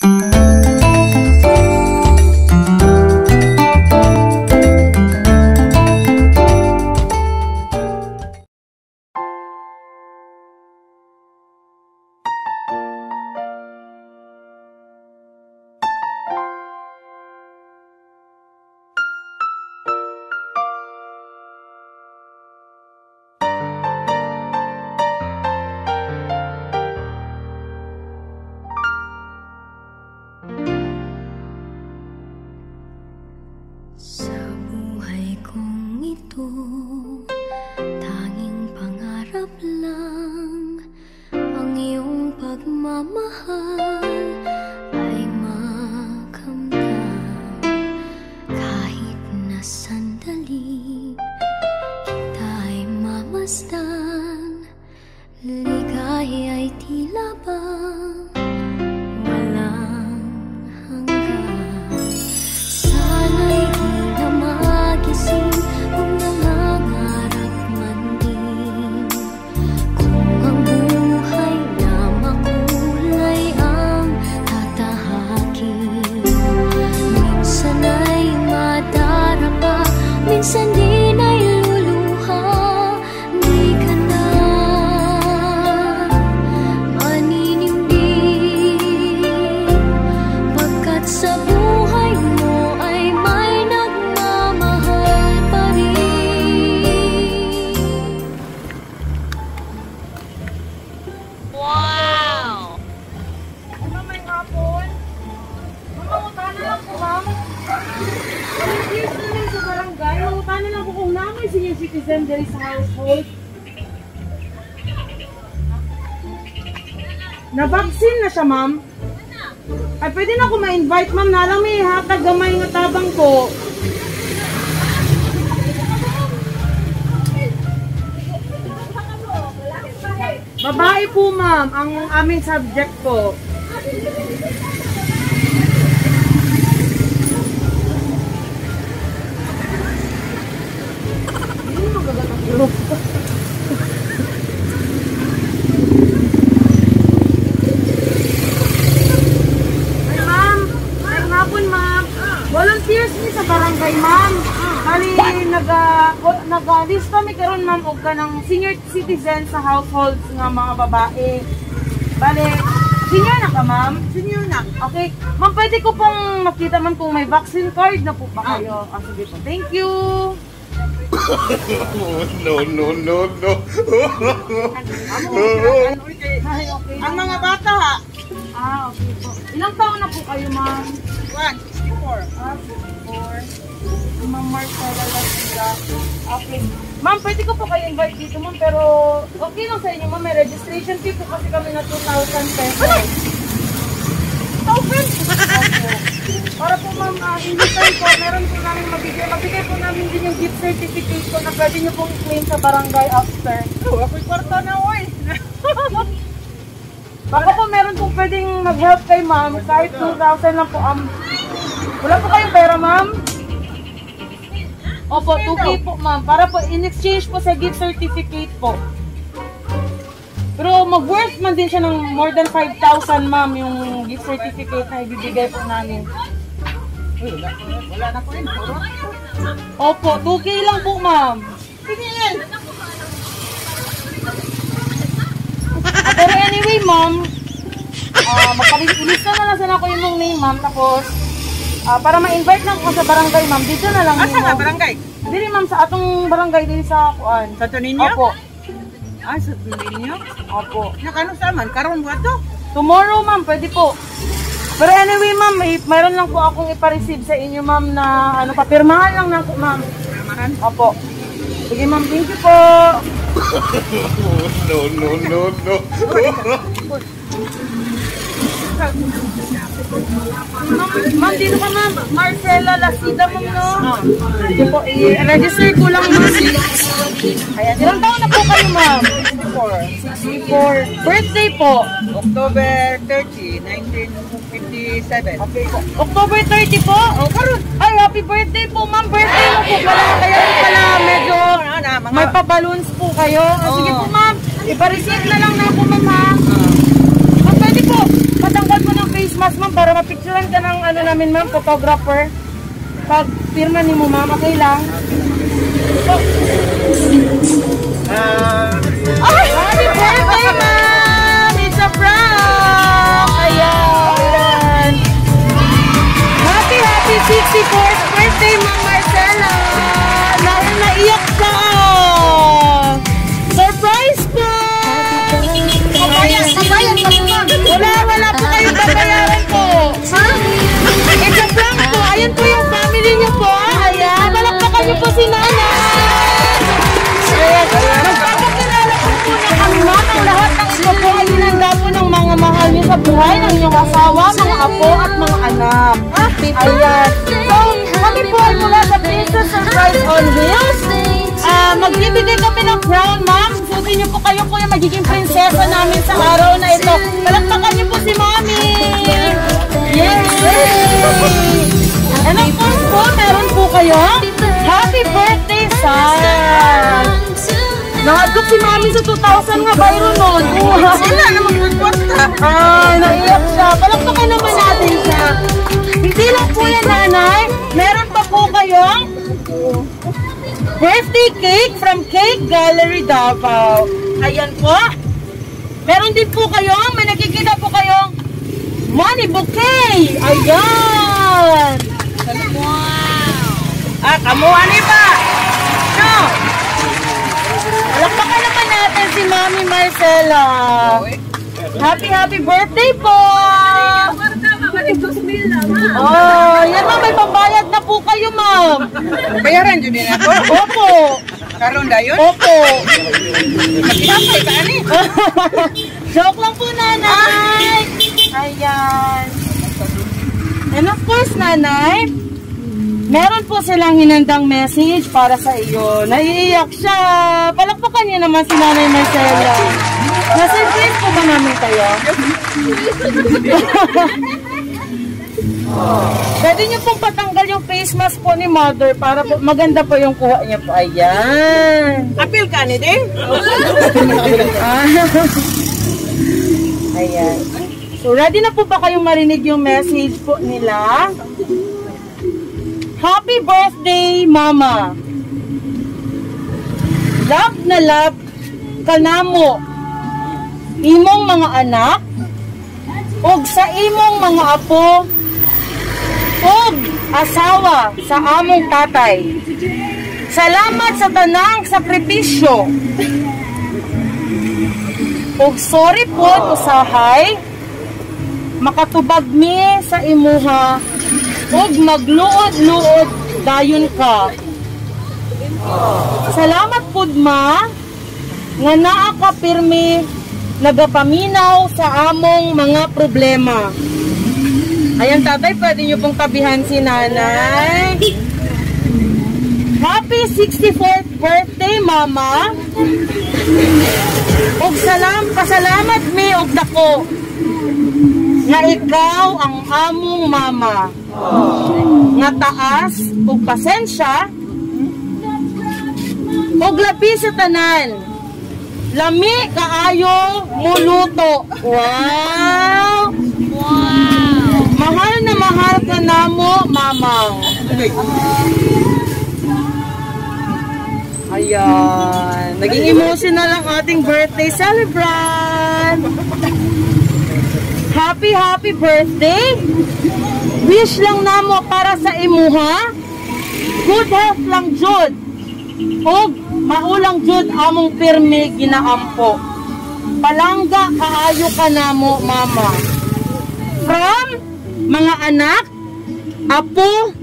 Sa kung namin senior citizen diri sa household. Na-vaccine na siya, ma'am. Ay, pwede na ako ma-invite, ma'am. Nalang may hatag gamay nga tabang ko. Babae po, ma'am. Ang aming subject po. Ma'am, og ka ng senior citizen sa households nga mga babae. Bale, senior na ka, ma'am? Senior na. Okay. Ma'am, pwede ko pong makita, ma'am, kung may vaccine card na po ba kayo? Ah, sige po. Thank you. no, no, no, no. Ay, okay. Ang mga bata, ha? Ah, okay po. Ilang taon na po kayo, ma'am? 164. Ah, 54. Ma'am Marcela Lasida. Okay. Ma'am, pwede ko po kayo invite dito, ma'am, pero okay lang sa inyo, ma'am. May registration fee po kasi kami na 2,000 pesos. Ano? 1,000? Para po, ma'am, uh, in return po, meron po namin mabigay. Mabigay po namin din yung gift certificate po na pwede nyo pong claim sa barangay after. Oh, ako'y kwarta na, oy. Baka po meron pong pwedeng mag-help kay ma'am. Kahit 2,000 lang po. Um, wala po kayong pera, ma'am? Opo, 2K po, ma'am. Para po, in exchange po sa gift certificate po. Pero mag-worth man din siya ng more than 5,000, ma'am, yung gift certificate na ibibigay po namin. Uy, wala, wala na rin. Puro. Opo, 2K lang po, ma'am. Tingin. Ah, pero anyway, ma'am, uh, magpalista na lang sana ko yung name, ma'am. Tapos, ah, para ma-invite na ko sa barangay, ma'am, dito na lang. Asa yun, nga, barangay? Dili, ma'am, sa atong barangay, dili sa kuan. Sa Tuninyo? Opo. Ah, sa Tuninyo? Opo. Nakano sa man? Karon ba to? Tomorrow, ma'am, pwede po. Pero anyway, ma'am, may, mayroon lang po akong ipa-receive sa inyo, ma'am, na ano, papirmahan lang na, ma'am. Ramahan. Opo. Sige, ma'am, thank you po. no, no, no, no. Ma'am, dito ka, ma'am. Marcela Lasida, ma'am, no? Sige po, i-register ko lang, ma'am. Ayan, ilang taon na po kayo, ma'am? 64. Birthday po. October 30, 1957. Okay po. October 30 po? Oh, karon. Ay, happy birthday po, ma'am. Birthday mo po pala. Kaya po pala medyo Ano mga... may pa-balloons po kayo. Ah, Sige po, ma'am. Ipa-receive na lang na ako, ma'am, ha? Ma'am, pwede po. Patanggal po ng face mask ma'am para mapicturean ka ng ano namin ma'am, photographer. Pag pirma ni mo ma'am, okay lang. So, Ay! Happy birthday ma'am! It's a prank! Ayan! Happy, happy 64th birthday, Ma'am Marcela! Dahil naiyak ka! Ayan po yung family niyo po. Ayan, malakpakan niyo po si Nana. Ayan, magpapakilala po po ng ang ma'am ang lahat ng ito po ay hinanda po ng mga mahal niyo sa buhay ng inyong asawa, mga apo at mga anak. Ayan. So, kami po ay mula sa Princess Surprise on Wheels. Ah, magbibigay kami ng crown, ma'am. Susin niyo po kayo po yung magiging prinsesa namin sa araw na ito. Palakpakan niyo po si Mami. Yes! Kayo. Happy birthday, son! Nakadok si Mami sa 2,000 nga bayro nun. Sila na magkakwarta. Ay, naiyak siya. Palakpakan naman natin siya. Hindi lang po yan, nanay. Meron pa po kayong birthday cake from Cake Gallery Davao. Ayan po. Meron din po kayong, may nakikita po kayong money bouquet. Ayan. Ah, kamuha ni ba? No. Palakpakan naman natin si Mami Marcela. Happy, happy birthday po! Oh, yan ma'am, may pambayad na po kayo, ma'am. Bayaran dyan din ako. Opo, Karon dayon. opo. Kapay ka ani. Joke lang po, nanay. Ayan. And of course, nanay, meron po silang hinandang message para sa iyo. Naiiyak siya. Palakpakan niyo naman si Nanay Marcela. Nasurprise po ba namin kayo? Pwede niyo pong patanggal yung face mask po ni Mother para po, maganda po yung kuha niya po. Ayan. Apil ka ni din. Ah. Ayan. So, ready na po ba kayong marinig yung message po nila? Happy birthday, Mama! Love na love ka namo imong mga anak ug sa imong mga apo ug asawa sa among tatay. Salamat sa tanang sakripisyo ug sorry po usahay makatubag mi sa imuha ug magluod-luod dayon ka salamat pud ma nga naa ka pirmi nagapaminaw sa among mga problema ayan tatay pwede niyo pong tabihan si nanay Happy 64th birthday, Mama! Og salam, pasalamat mi og dako nga ikaw ang among mama. Nga taas ug pasensya og labi sa tanan. Lami kaayo muluto. Wow! Wow! Mahal na mahal ka namo, mama. Ayan. Naging emotional ang ating birthday celebrant. Happy, happy birthday. Wish lang namo para sa imuha. Good health lang, Jud. Og maulang Jud among pirmi ginaampo. Palangga kaayo ka namo, mama. From mga anak, apo,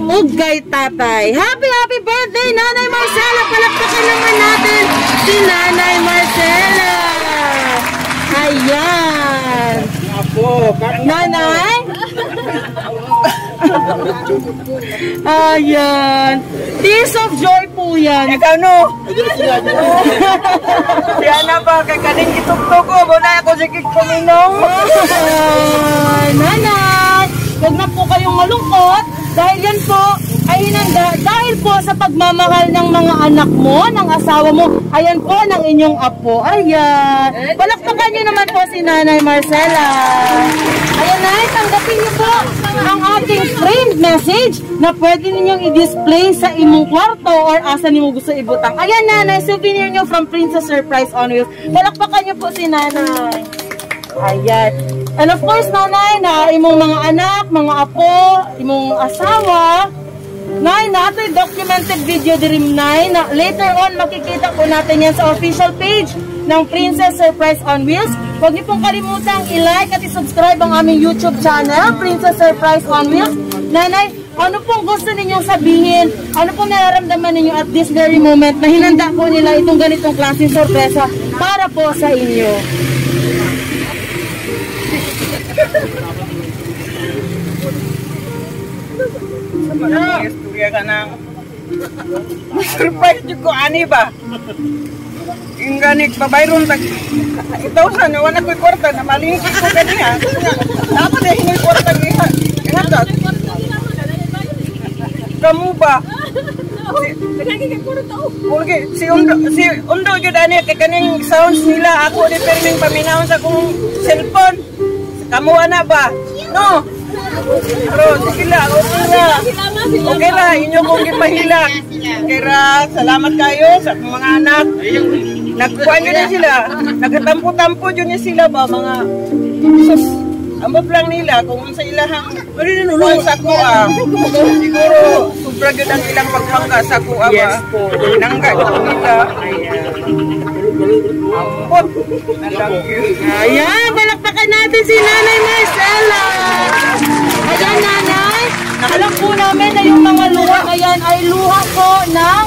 ug kay tatay. Happy, happy birthday, Nanay Marcela! Palakpakan naman natin si Nanay Marcela! Ayan! Apo, Nanay? Ayan! Tears of joy po yan. Ikaw no. Siya na ba kay kaning itugtog ko mo na ako sige kuminong. Ay, Nanay! Huwag na po kayong malungkot dahil yan po hinanda dahil po sa pagmamahal ng mga anak mo, ng asawa mo, ayan po ng inyong apo. Ayan. Palakpakan niyo naman po si Nanay Marcela. Ayan, Nay. message na pwede ninyong i-display sa imong kwarto or asa nimo gusto ibutang. Ayan nanay, souvenir nyo from Princess Surprise on Wheels. Palakpakan niyo po si nanay. Ayan. And of course, nanay, na imong mga anak, mga apo, imong asawa, Nay, natin documented video din Nay, na later on makikita po natin yan sa official page ng Princess Surprise on Wheels. Huwag niyo pong kalimutang i-like at i-subscribe ang aming YouTube channel, Princess Surprise on Wheels. Nanay, ano pong gusto ninyong sabihin? Ano pong nararamdaman ninyo at this very moment na hinanda po nila itong ganitong klaseng sorpresa para po sa inyo? Istorya ka ng... Surprise nyo ko, ani ba? Yung ganit, babayron tag... Sa nyo, wala ko'y kwarta na malingkit ko ganiya. Dapat na hinay kwarta niya. Ingatag. Kamu ba? Porque si Undo, si Undo jud ani kay kaning sounds nila ako di perming paminahon sa akong cellphone. Kamu ana ba? No. Pero sige la, okay la. Okay la, inyo kong gipahila. Kaya salamat kayo sa mga anak. Nagkuhan yun niya sila. Nagkatampo-tampo yun niya sila ba mga sus. Ambot lang nila kung sa ilahang kuhan sa kuha. Siguro sobra yun ang ilang paghangga sa kuha ba. Yes po. Nangga yun nila. Ambot. Ayan, balakpakan natin si Nanay Marcela. Ayan, Nanay. Alam po namin na yung mga luha na yan ay luha ko ng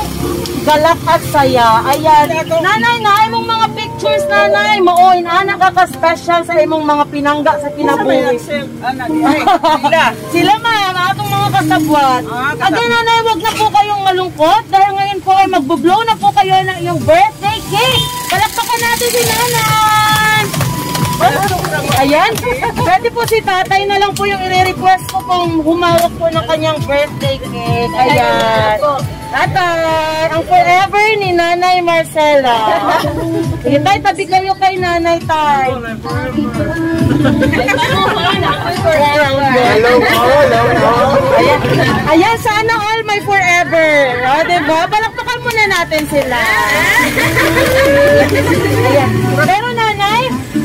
galak at saya. Ayan. Nanay, na imong mga pictures, Nanay. Mooin, anak ka-special sa imong mga pinangga sa kinabuhi. anak. Ay, sila. Sila ma'am, atong mga kasabwat. Ah, Again, nanay, wag na po kayong malungkot dahil ngayon po ay magbo-blow na po kayo ng iyong birthday cake. Palakpakan natin si nanay! Ayan, pwede po si tatay na lang po yung i-request ko kung humawak po ng kanyang birthday cake. Ayan. Tatay, ang forever ni Nanay Marcela. Sige tay, tabi kayo kay Nanay Tay. Hello po, hello po. Ayan, ayan sana all my forever. O, diba? Palakpakan muna natin sila. Ayan. Pero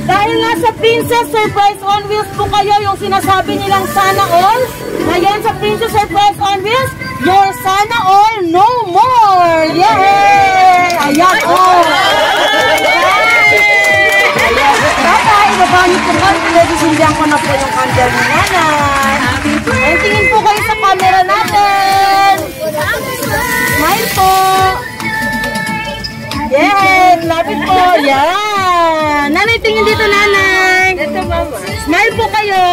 dahil nga sa Princess Surprise on Wheels po kayo, yung sinasabi nilang sana all, ngayon sa Princess Surprise on Wheels, your sana all no more. Yay! Ayan, oh. Ayan. Tatay, ibaba niyo po kan. Pinagisindihan ko na po yung candle ni nanay. Ay, tingin po kayo sa camera natin. Smile po. Yes, lapit po. Yan. Nanay, tingin dito, nanay. Smile po kayo.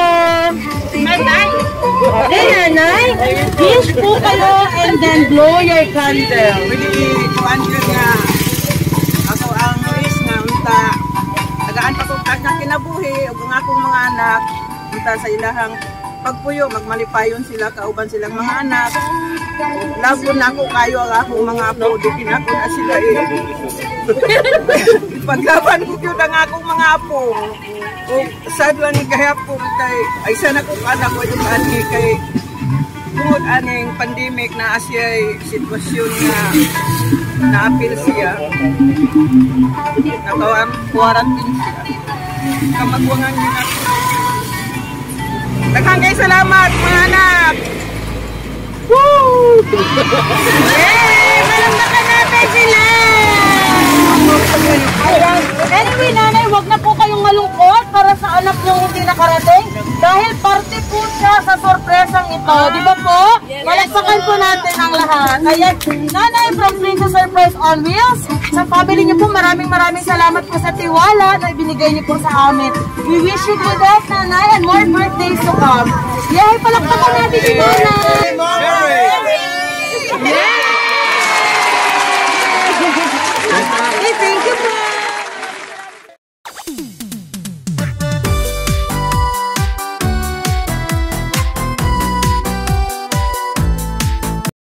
Smile, Okay, nanay. Kiss po kayo and then blow your candle. Pwede kuhan ko nga ako ang wish nga unta tagaan pa ko na kinabuhi ug ang akong mga anak unta sa ilahang pagpuyo magmalipayon sila kauban silang mga anak labo na ako kayo ang akong mga apo ako na sila eh paglaban ko yun ang akong mga apo o sad lang ni kahapon kay ay sana kong anak ko yung ani kay tungod aning pandemic na asiya'y sitwasyon nga naapil siya. Nakawang quarantine siya. Kamagwangan niya na. Daghang kayo salamat mga anak! Woo! Yay! Malakpakan natin sila! Anyway, nanay, wag na po kayong malungkot para sa anak niyong hindi nakarating dahil parte po siya sa sorpresang ito. Di ba po? Malakpakan po natin ang lahat. Ayan, nanay from Princess on Wheels. Sa family niyo po, maraming maraming salamat po sa tiwala na ibinigay niyo po sa amin. We wish you good health, nanay, and more birthdays to come. Yay! Palakpakan natin si nanay! Merry! Yay!